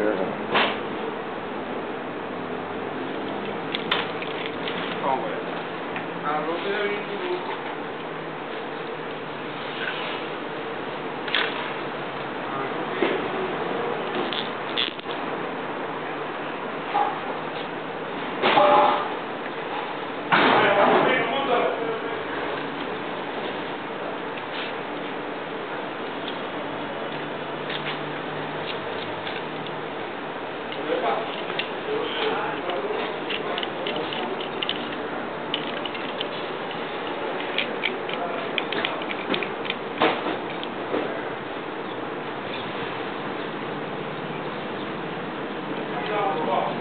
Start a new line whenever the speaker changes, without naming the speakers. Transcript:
知道。
放过来。啊，罗这边不如。job.